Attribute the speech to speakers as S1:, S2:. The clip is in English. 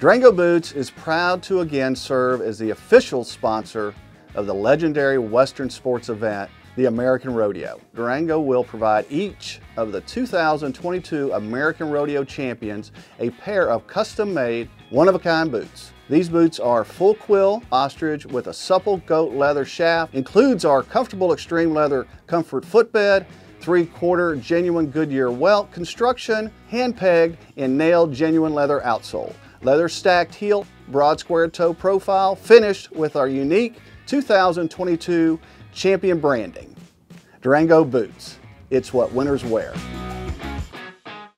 S1: Durango Boots is proud to again serve as the official sponsor of the legendary Western sports event, the American Rodeo. Durango will provide each of the 2022 American Rodeo champions a pair of custom-made, one-of-a-kind boots. These boots are full quill ostrich with a supple goat leather shaft, includes our comfortable extreme leather comfort footbed, three-quarter genuine Goodyear welt construction, hand-pegged and nailed genuine leather outsole leather stacked heel, broad square toe profile, finished with our unique 2022 champion branding. Durango boots, it's what winners wear.